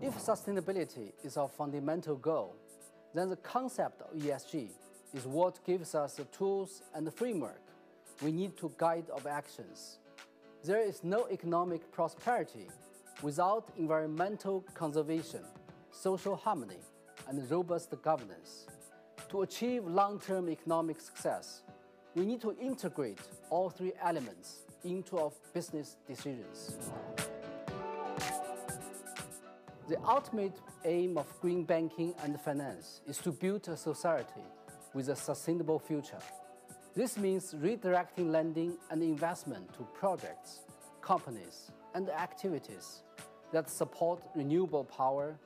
If sustainability is our fundamental goal, then the concept of ESG is what gives us the tools and the framework we need to guide our actions. There is no economic prosperity without environmental conservation, social harmony, and robust governance. To achieve long-term economic success, we need to integrate all three elements into our business decisions. The ultimate aim of green banking and finance is to build a society with a sustainable future. This means redirecting lending and investment to projects, companies, and activities that support renewable power,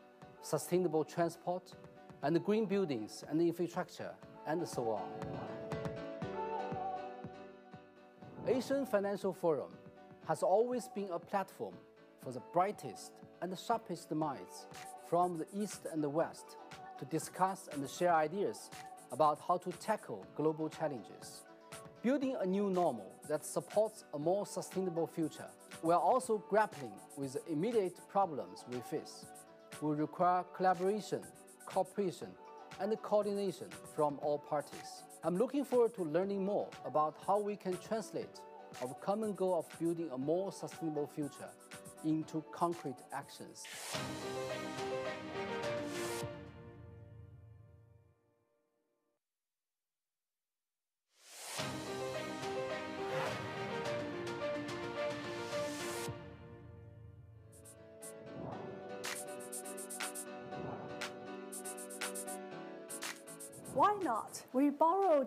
sustainable transport, and green buildings and infrastructure, and so on. Asian Financial Forum has always been a platform for the brightest and the sharpest minds from the East and the West to discuss and share ideas about how to tackle global challenges. Building a new normal that supports a more sustainable future, we are also grappling with the immediate problems we face. We require collaboration, cooperation, and coordination from all parties. I'm looking forward to learning more about how we can translate our common goal of building a more sustainable future into concrete actions.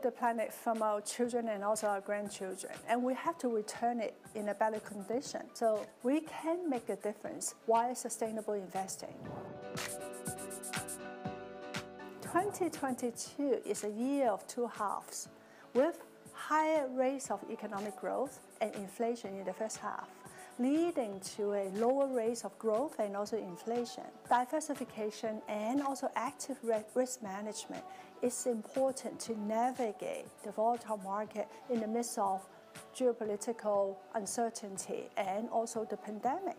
The planet from our children and also our grandchildren, and we have to return it in a better condition, so we can make a difference while sustainable investing. 2022 is a year of two halves, with higher rates of economic growth and inflation in the first half, leading to a lower rate of growth and also inflation. Diversification and also active risk management is important to navigate the volatile market in the midst of geopolitical uncertainty and also the pandemic.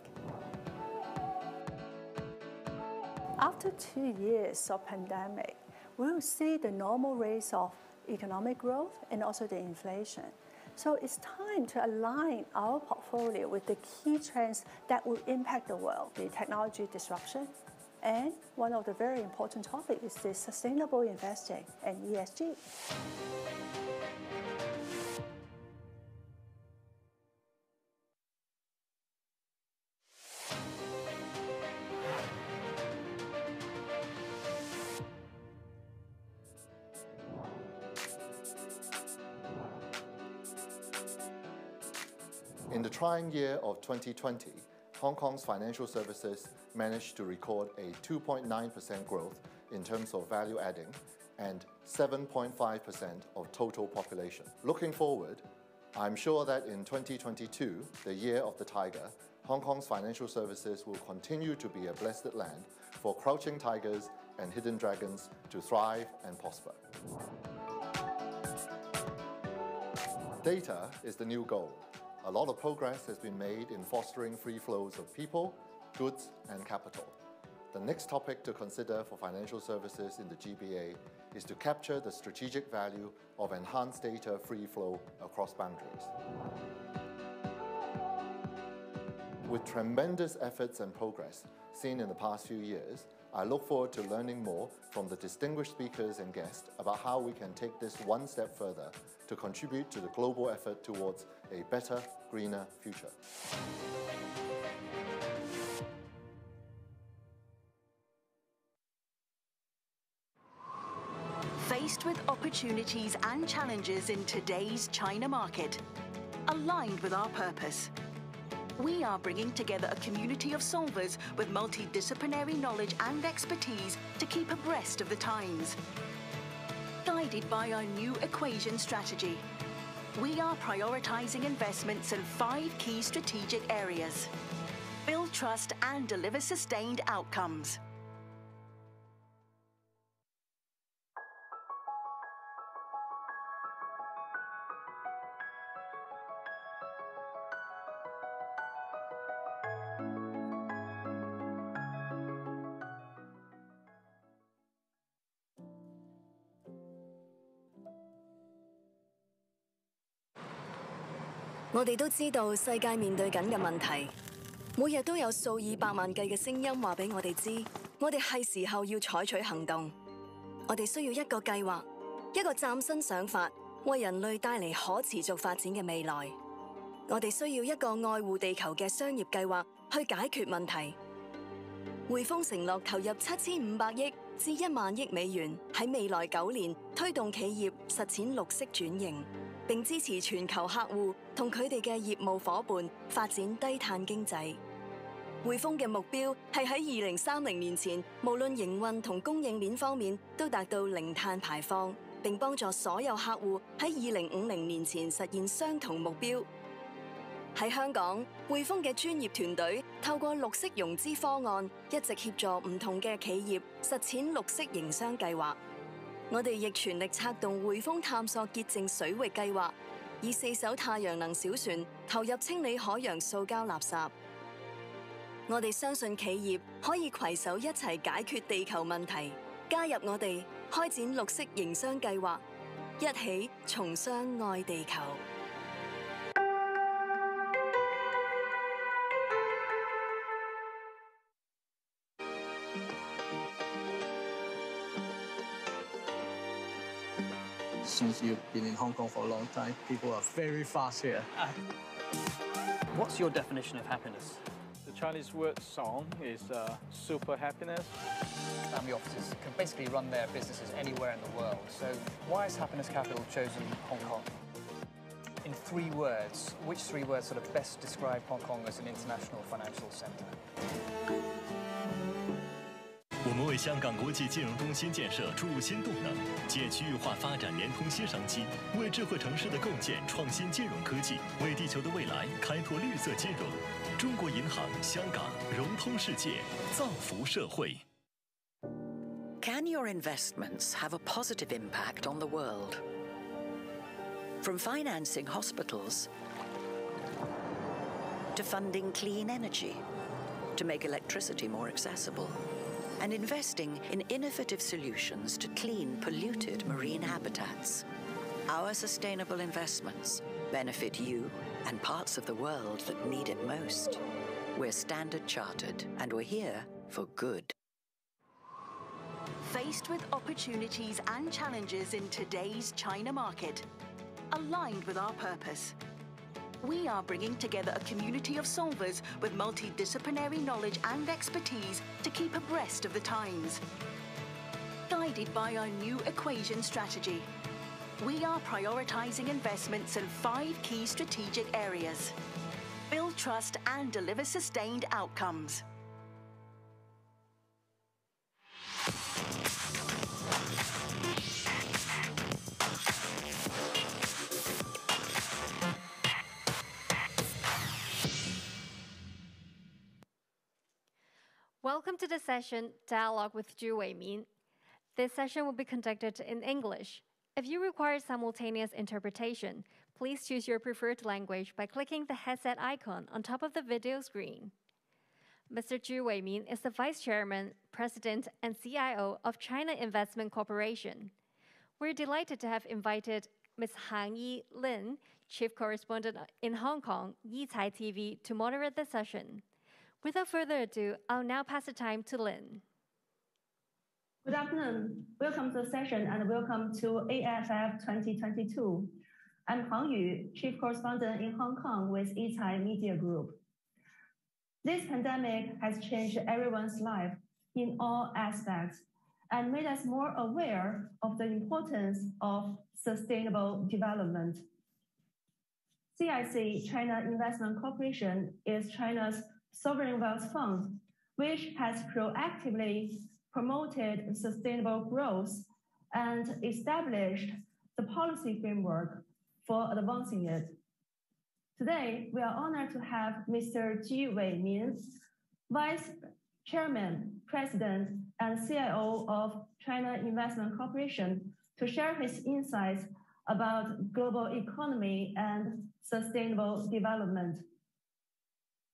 After two years of pandemic, we will see the normal rates of economic growth and also the inflation. So it's time to align our portfolio with the key trends that will impact the world, the technology disruption, and one of the very important topics is the sustainable investing and ESG. In the trying year of 2020, Hong Kong's financial services managed to record a 2.9% growth in terms of value adding and 7.5% of total population. Looking forward, I'm sure that in 2022, the Year of the Tiger, Hong Kong's financial services will continue to be a blessed land for crouching tigers and hidden dragons to thrive and prosper. Data is the new gold. A lot of progress has been made in fostering free flows of people, goods, and capital. The next topic to consider for financial services in the GBA is to capture the strategic value of enhanced data free flow across boundaries. With tremendous efforts and progress seen in the past few years, I look forward to learning more from the distinguished speakers and guests about how we can take this one step further to contribute to the global effort towards a better, greener future. Faced with opportunities and challenges in today's China market, aligned with our purpose, we are bringing together a community of solvers with multidisciplinary knowledge and expertise to keep abreast of the times. Guided by our new equation strategy, we are prioritizing investments in five key strategic areas: build trust and deliver sustained outcomes. 我哋都知道世界面對緊嘅問題，每日都有數以百萬計嘅聲音話俾我哋知，我哋係時候要採取行動。我哋需要一個計劃，一個嶄新想法，為人類帶嚟可持續發展嘅未來。我哋需要一個愛護地球嘅商業計劃去解決問題。匯豐承諾投入七千五百億至一萬億美元，喺未來九年推動企業實踐綠色轉型。並支持全球客戶同佢哋嘅業務伙伴發展低碳經濟。匯豐嘅目標係喺二零三零年前，無論營運同供應鏈方面都達到零碳排放，並幫助所有客戶喺二零五零年前實現相同目標。喺香港，匯豐嘅專業團隊透過綠色融資方案，一直協助唔同嘅企業實踐綠色營商計劃。我哋亦全力策動匯豐探索潔淨水域計劃，以四艘太陽能小船投入清理海洋塑膠垃圾。我哋相信企業可以攜手一齊解決地球問題，加入我哋開展綠色營商計劃，一起從商愛地球。 since you've been in Hong Kong for a long time, people are very fast here. What's your definition of happiness? The Chinese word song is uh, super happiness. Family offices can basically run their businesses anywhere in the world. So why is Happiness Capital chosen Hong Kong? In three words, which three words sort of best describe Hong Kong as an international financial center? 为香港国际金融中心建设注入新动能，借区域化发展连通新商机，为智慧城市的构建创新金融科技，为地球的未来开拓绿色金融。中国银行香港融通世界，造福社会。Can your investments have a positive impact on the world? From financing hospitals to funding clean energy to make electricity more accessible and investing in innovative solutions to clean polluted marine habitats. Our sustainable investments benefit you and parts of the world that need it most. We're Standard Chartered and we're here for good. Faced with opportunities and challenges in today's China market, aligned with our purpose, we are bringing together a community of solvers with multidisciplinary knowledge and expertise to keep abreast of the times. Guided by our new equation strategy, we are prioritizing investments in five key strategic areas. Build trust and deliver sustained outcomes. Welcome to the session Dialogue with Ju Weimin. This session will be conducted in English. If you require simultaneous interpretation, please choose your preferred language by clicking the headset icon on top of the video screen. Mr. Ju Weimin is the Vice Chairman, President, and CIO of China Investment Corporation. We're delighted to have invited Ms. Han Yi Lin, Chief Correspondent in Hong Kong, Yicai TV, to moderate the session. Without further ado, I'll now pass the time to Lin. Good afternoon. Welcome to the session and welcome to AFF 2022. I'm Hang Yu, Chief Correspondent in Hong Kong with Yicai Media Group. This pandemic has changed everyone's life in all aspects and made us more aware of the importance of sustainable development. CIC, China Investment Corporation, is China's sovereign wealth fund, which has proactively promoted sustainable growth and established the policy framework for advancing it. Today, we are honored to have Mr. Ju Weimin, Vice Chairman, President, and CIO of China Investment Corporation, to share his insights about global economy and sustainable development.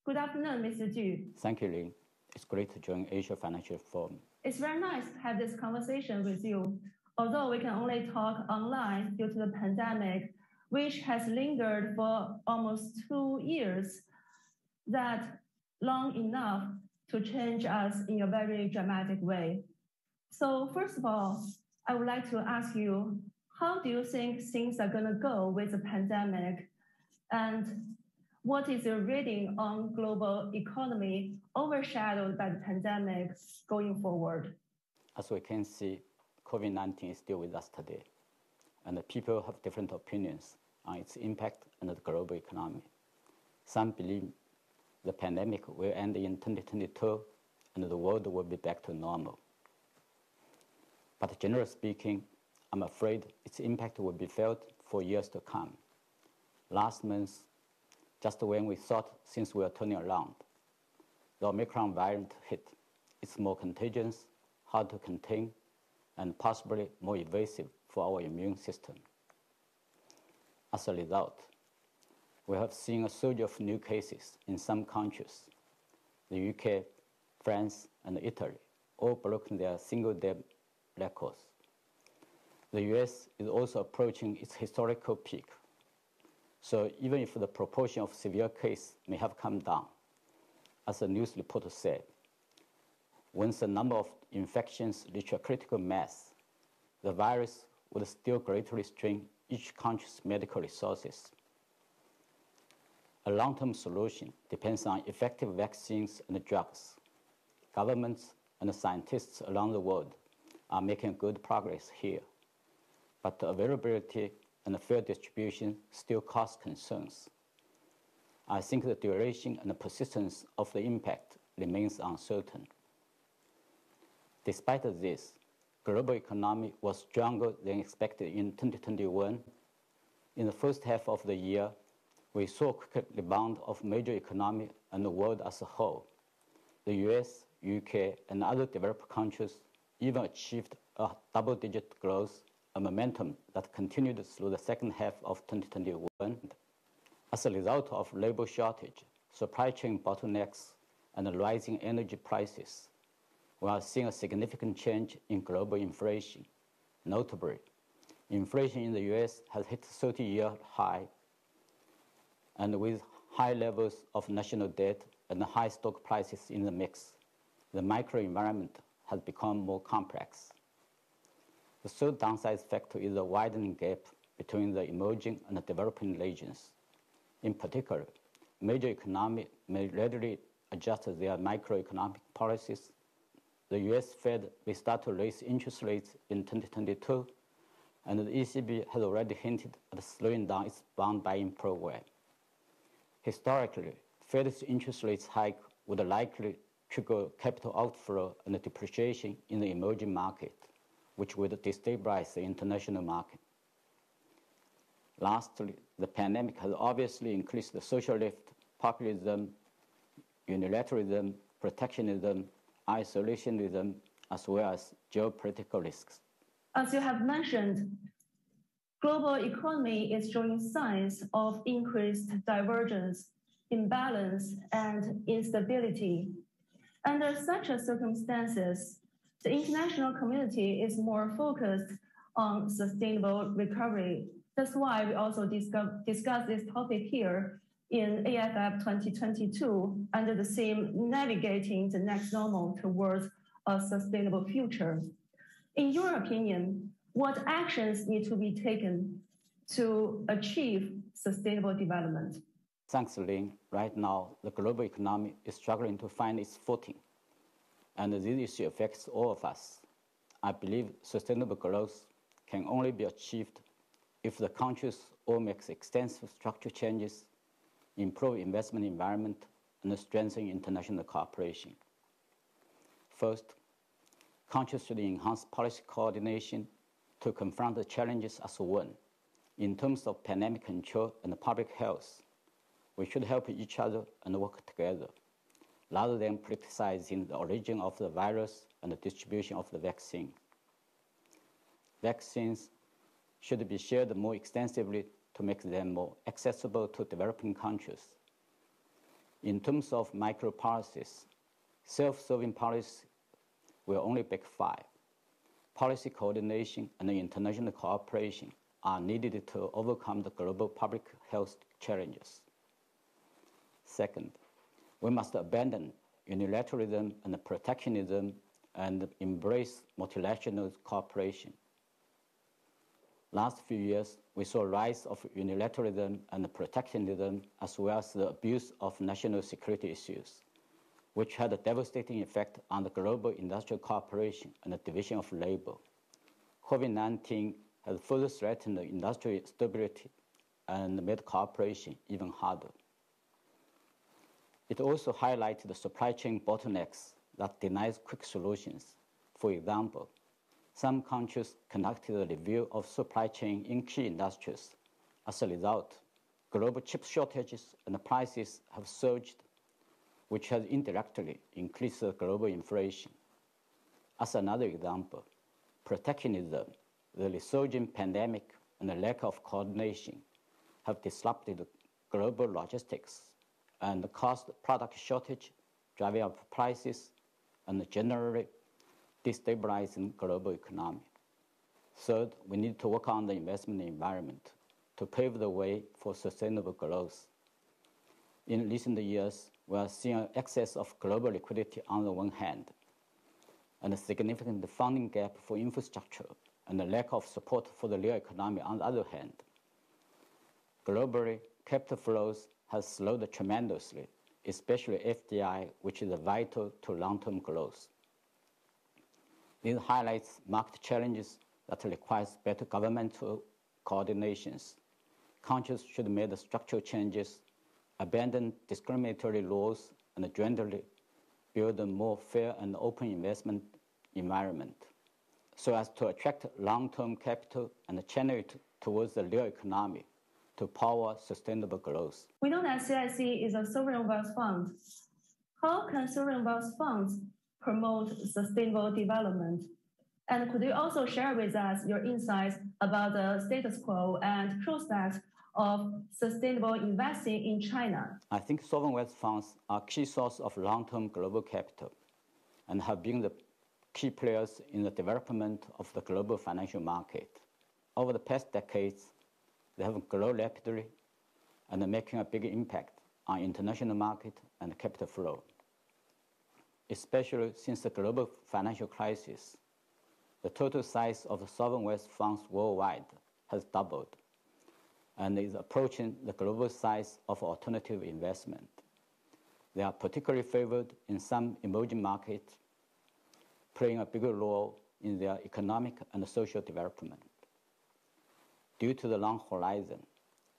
Good afternoon, Mr. Ju. Thank you, Lin. It's great to join Asia Financial Forum. It's very nice to have this conversation with you. Although we can only talk online due to the pandemic, which has lingered for almost two years, that long enough to change us in a very dramatic way. So first of all, I would like to ask you, how do you think things are going to go with the pandemic? And what is your reading on global economy overshadowed by the pandemic going forward? As we can see, COVID-19 is still with us today, and people have different opinions on its impact on the global economy. Some believe the pandemic will end in 2022 and the world will be back to normal. But generally speaking, I'm afraid its impact will be felt for years to come. Last month, just when we thought things were turning around, the Omicron variant hit. It's more contagious, hard to contain, and possibly more evasive for our immune system. As a result, we have seen a surge of new cases in some countries. The UK, France, and Italy all broken their single-day records. The US is also approaching its historical peak. So even if the proportion of severe cases may have come down, as a news reporter said, once the number of infections reach a critical mass, the virus would still greatly strain each country's medical resources. A long-term solution depends on effective vaccines and drugs. Governments and scientists around the world are making good progress here, but the availability and fair distribution still cause concerns. I think the duration and the persistence of the impact remains uncertain. Despite this, global economy was stronger than expected in 2021. In the first half of the year, we saw a quick rebound of major economies and the world as a whole. The US, UK, and other developed countries even achieved a double-digit growth a momentum that continued through the second half of 2021. As a result of labor shortage, supply chain bottlenecks, and rising energy prices, we are seeing a significant change in global inflation. Notably, inflation in the US has hit 30-year high, and with high levels of national debt and high stock prices in the mix, the microenvironment has become more complex. The third downside factor is the widening gap between the emerging and the developing regions. In particular, major economies may readily adjust their macroeconomic policies. The US Fed will start to raise interest rates in 2022, and the ECB has already hinted at slowing down its bond buying program. Historically, Fed's interest rates hike would likely trigger capital outflow and depreciation in the emerging market which would destabilize the international market. Lastly, the pandemic has obviously increased the social lift, populism, unilateralism, protectionism, isolationism, as well as geopolitical risks. As you have mentioned, global economy is showing signs of increased divergence, imbalance, and instability. Under such circumstances, the international community is more focused on sustainable recovery. That's why we also discuss, discuss this topic here in AFF 2022 under the theme Navigating the Next Normal Towards a Sustainable Future. In your opinion, what actions need to be taken to achieve sustainable development? Thanks, Lynn. Right now, the global economy is struggling to find its footing and this issue affects all of us. I believe sustainable growth can only be achieved if the countries all make extensive structural changes, improve investment environment, and strengthen international cooperation. First, countries should enhance policy coordination to confront the challenges as one. In terms of pandemic control and public health, we should help each other and work together rather than politicizing the origin of the virus and the distribution of the vaccine. Vaccines should be shared more extensively to make them more accessible to developing countries. In terms of micro policies, self-serving policies will only backfire. Policy coordination and international cooperation are needed to overcome the global public health challenges. Second, we must abandon unilateralism and protectionism and embrace multilateral cooperation. Last few years, we saw rise of unilateralism and protectionism as well as the abuse of national security issues, which had a devastating effect on the global industrial cooperation and the division of labor. COVID-19 has further threatened the industrial stability and made cooperation even harder. It also highlighted the supply chain bottlenecks that denies quick solutions. For example, some countries conducted a review of supply chain in key industries. As a result, global chip shortages and prices have surged, which has indirectly increased global inflation. As another example, protectionism, the resurging pandemic, and the lack of coordination have disrupted global logistics and caused product shortage, driving up prices, and generally destabilizing global economy. Third, we need to work on the investment environment to pave the way for sustainable growth. In recent years, we are seeing excess of global liquidity on the one hand, and a significant funding gap for infrastructure, and a lack of support for the real economy on the other hand. Globally, capital flows has slowed tremendously, especially FDI, which is vital to long-term growth. This highlights market challenges that requires better governmental coordinations. Countries should make structural changes, abandon discriminatory laws, and generally build a more fair and open investment environment so as to attract long-term capital and channel it towards the real economy to power sustainable growth. We know that CIC is a sovereign wealth fund. How can sovereign wealth funds promote sustainable development? And could you also share with us your insights about the status quo and prospects of sustainable investing in China? I think sovereign wealth funds are key source of long-term global capital and have been the key players in the development of the global financial market. Over the past decades, they have grown rapidly and are making a big impact on international market and capital flow. Especially since the global financial crisis, the total size of sovereign wealth funds worldwide has doubled and is approaching the global size of alternative investment. They are particularly favored in some emerging markets, playing a bigger role in their economic and social development. Due to the long horizon,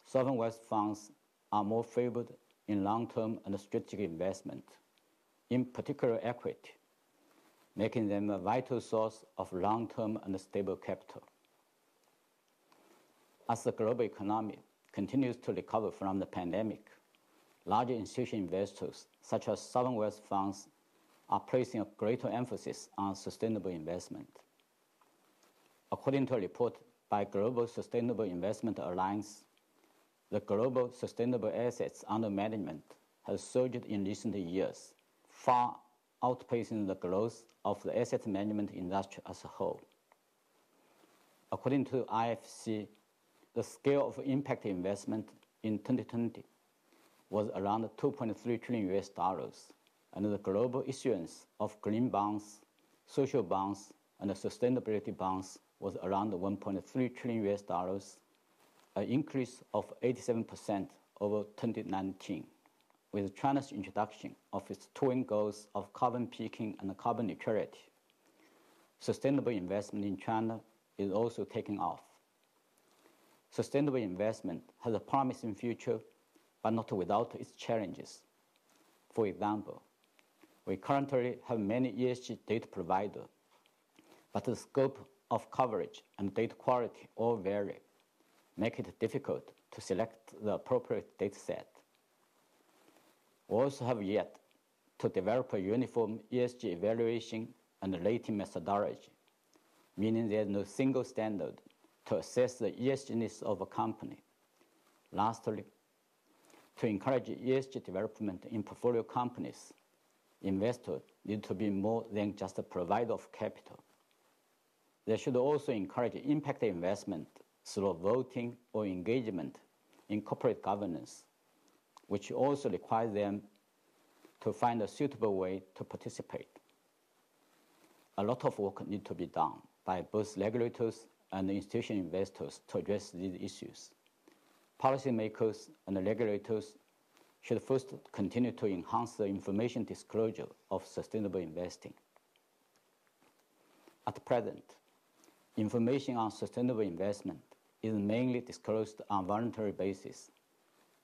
sovereign wealth funds are more favored in long-term and strategic investment, in particular equity, making them a vital source of long-term and stable capital. As the global economy continues to recover from the pandemic, larger institutional investors, such as sovereign wealth funds, are placing a greater emphasis on sustainable investment. According to a report by Global Sustainable Investment Alliance, the global sustainable assets under management has surged in recent years, far outpacing the growth of the asset management industry as a whole. According to IFC, the scale of impact investment in 2020 was around 2.3 trillion US dollars, and the global issuance of green bonds, social bonds, and sustainability bonds was around 1.3 trillion US dollars, an increase of 87% over 2019. With China's introduction of its twin goals of carbon peaking and carbon neutrality, sustainable investment in China is also taking off. Sustainable investment has a promising future, but not without its challenges. For example, we currently have many ESG data providers, but the scope of coverage and data quality all vary, make it difficult to select the appropriate dataset. We also have yet to develop a uniform ESG evaluation and rating methodology, meaning there's no single standard to assess the ESGness of a company. Lastly, to encourage ESG development in portfolio companies, investors need to be more than just a provider of capital. They should also encourage impact investment through voting or engagement in corporate governance, which also requires them to find a suitable way to participate. A lot of work needs to be done by both regulators and institutional investors to address these issues. Policymakers and regulators should first continue to enhance the information disclosure of sustainable investing. At present, information on sustainable investment is mainly disclosed on voluntary basis.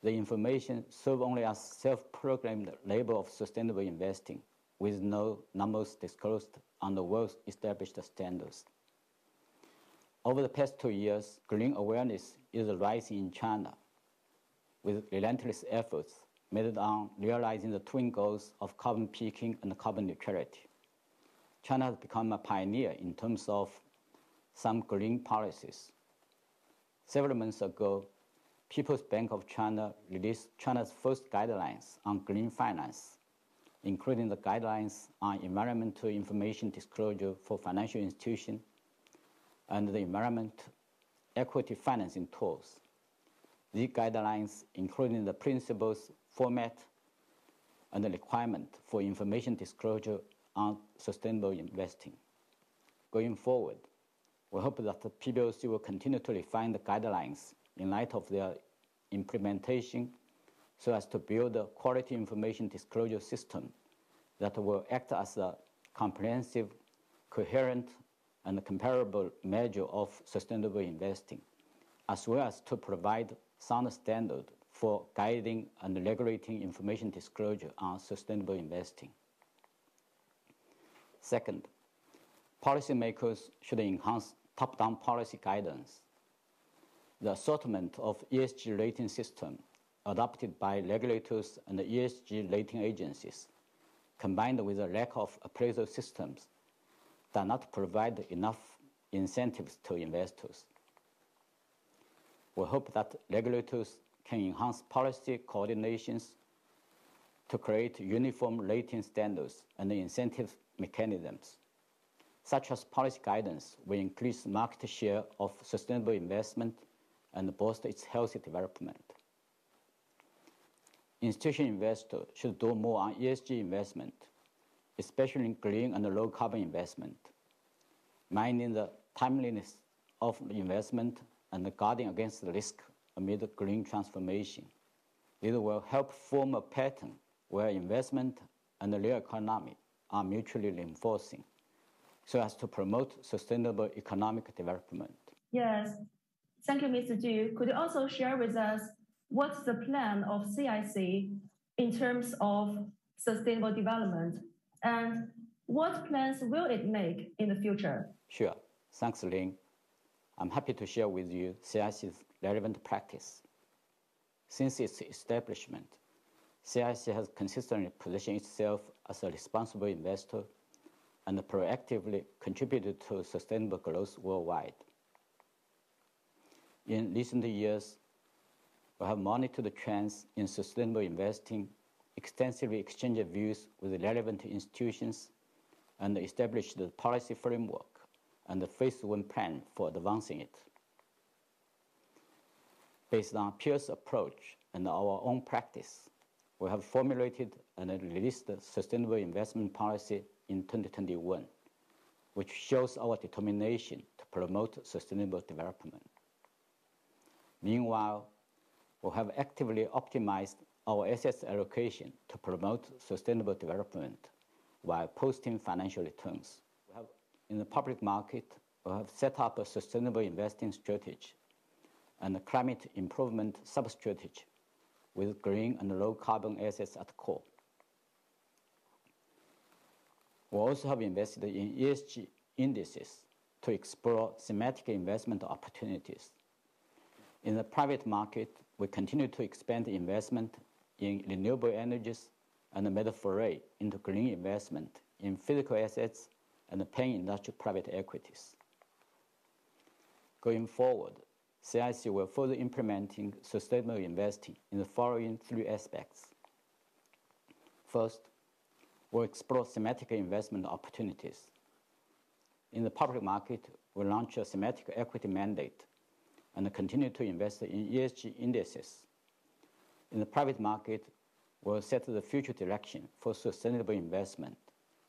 The information serves only as self-proclaimed label of sustainable investing with no numbers disclosed the well-established standards. Over the past two years, green awareness is rising in China with relentless efforts made on realizing the twin goals of carbon peaking and carbon neutrality. China has become a pioneer in terms of some green policies. Several months ago, People's Bank of China released China's first guidelines on green finance, including the guidelines on environmental information disclosure for financial institutions and the environment equity financing tools. These guidelines, including the principles, format, and the requirement for information disclosure on sustainable investing. Going forward, we hope that the PBOC will continue to refine the guidelines in light of their implementation so as to build a quality information disclosure system that will act as a comprehensive, coherent, and comparable measure of sustainable investing, as well as to provide sound standard for guiding and regulating information disclosure on sustainable investing. Second, policymakers should enhance top-down policy guidance. The assortment of ESG rating system adopted by regulators and ESG rating agencies, combined with a lack of appraisal systems, does not provide enough incentives to investors. We hope that regulators can enhance policy coordinations to create uniform rating standards and incentive mechanisms, such as policy guidance will increase market share of sustainable investment and boost its healthy development. Institutional investors should do more on ESG investment, especially in green and low carbon investment, minding the timeliness of investment and guarding against the risk amid green transformation. This will help form a pattern where investment and the real economy are mutually reinforcing so as to promote sustainable economic development. Yes. Thank you, Mr. Ju. Could you also share with us what's the plan of CIC in terms of sustainable development and what plans will it make in the future? Sure. Thanks, Lin. I'm happy to share with you CIC's relevant practice. Since its establishment, CIC has consistently positioned itself as a responsible investor and proactively contributed to sustainable growth worldwide. In recent years, we have monitored the trends in sustainable investing, extensively exchanged views with relevant institutions, and established the policy framework and the phase one plan for advancing it. Based on peers' approach and our own practice, we have formulated and released the Sustainable Investment Policy in 2021, which shows our determination to promote sustainable development. Meanwhile, we have actively optimized our assets allocation to promote sustainable development while posting financial returns. We have, in the public market, we have set up a sustainable investing strategy and a climate improvement sub-strategy with green and low carbon assets at core. We also have invested in ESG indices to explore thematic investment opportunities. In the private market, we continue to expand investment in renewable energies and made a foray into green investment in physical assets and paying industrial private equities. Going forward, CIC will further implementing sustainable investing in the following three aspects. First, we'll explore thematic investment opportunities. In the public market, we launch a thematic equity mandate and continue to invest in ESG indices. In the private market, we'll set the future direction for sustainable investment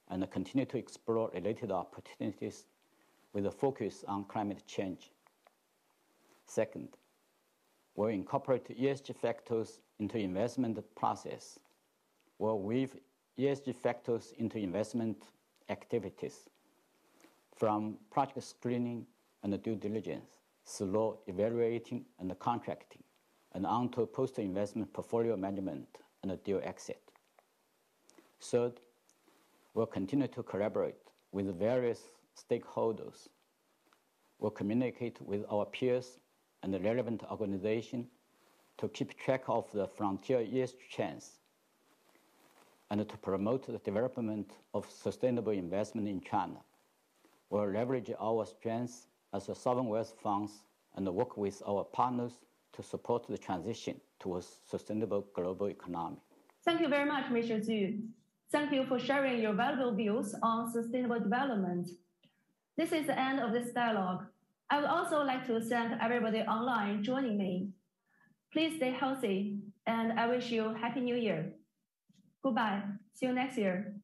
and continue to explore related opportunities with a focus on climate change. Second, we'll incorporate ESG factors into investment process. We'll weave ESG factors into investment activities from project screening and due diligence, through evaluating and contracting, and onto post-investment portfolio management and deal exit. Third, we'll continue to collaborate with various stakeholders. We'll communicate with our peers and the relevant organization to keep track of the frontier ESG trends and to promote the development of sustainable investment in China. We'll leverage our strengths as a sovereign wealth funds and work with our partners to support the transition to a sustainable global economy. Thank you very much, Mr. Ju. Thank you for sharing your valuable views on sustainable development. This is the end of this dialogue. I would also like to thank everybody online joining me. Please stay healthy, and I wish you Happy New Year. Goodbye. See you next year.